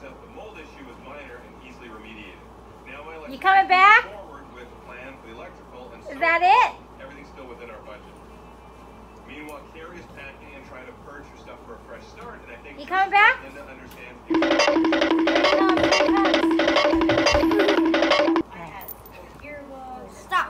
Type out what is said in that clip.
turns out the mold issue is minor and easily remediated. Now my you coming back? Forward with a plan for the electrical and is that it? Everything's still within our budget. Meanwhile, Carrie is packing and trying to purge her stuff for a fresh start, and I think you coming back? Linda understands. Stop.